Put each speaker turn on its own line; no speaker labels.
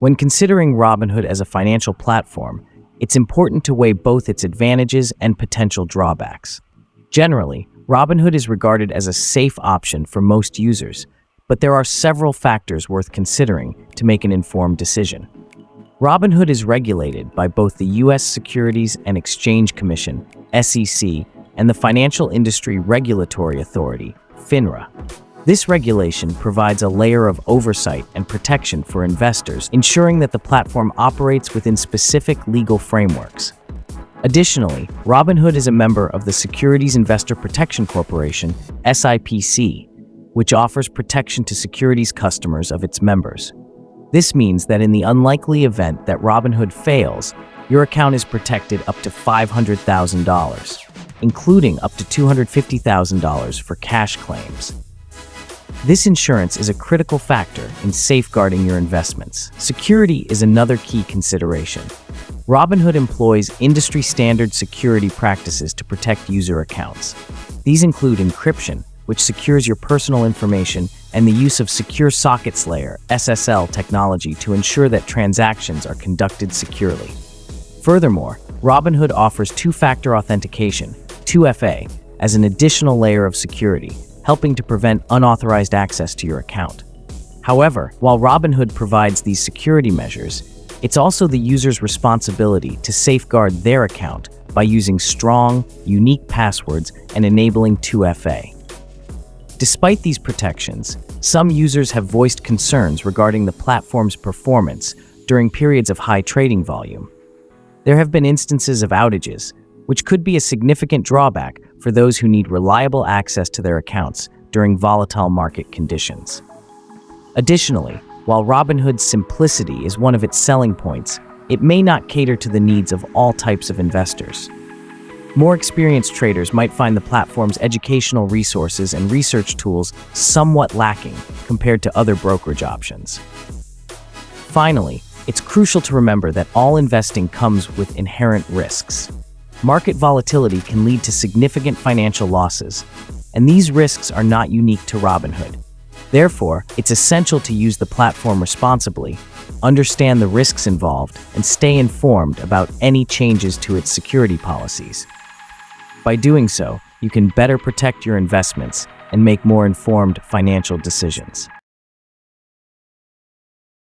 When considering Robinhood as a financial platform, it's important to weigh both its advantages and potential drawbacks. Generally, Robinhood is regarded as a safe option for most users, but there are several factors worth considering to make an informed decision. Robinhood is regulated by both the U.S. Securities and Exchange Commission, SEC, and the Financial Industry Regulatory Authority, FINRA. This regulation provides a layer of oversight and protection for investors, ensuring that the platform operates within specific legal frameworks. Additionally, Robinhood is a member of the Securities Investor Protection Corporation, SIPC, which offers protection to securities customers of its members. This means that in the unlikely event that Robinhood fails, your account is protected up to $500,000, including up to $250,000 for cash claims. This insurance is a critical factor in safeguarding your investments. Security is another key consideration. Robinhood employs industry standard security practices to protect user accounts. These include encryption, which secures your personal information, and the use of Secure Sockets Layer SSL technology to ensure that transactions are conducted securely. Furthermore, Robinhood offers two-factor authentication, 2FA, as an additional layer of security, helping to prevent unauthorized access to your account. However, while Robinhood provides these security measures, it's also the user's responsibility to safeguard their account by using strong, unique passwords and enabling 2FA. Despite these protections, some users have voiced concerns regarding the platform's performance during periods of high trading volume. There have been instances of outages, which could be a significant drawback for those who need reliable access to their accounts during volatile market conditions. Additionally, while Robinhood's simplicity is one of its selling points, it may not cater to the needs of all types of investors. More experienced traders might find the platform's educational resources and research tools somewhat lacking compared to other brokerage options. Finally, it's crucial to remember that all investing comes with inherent risks. Market volatility can lead to significant financial losses, and these risks are not unique to Robinhood. Therefore, it's essential to use the platform responsibly, understand the risks involved, and stay informed about any changes to its security policies. By doing so, you can better protect your investments and make more informed financial decisions.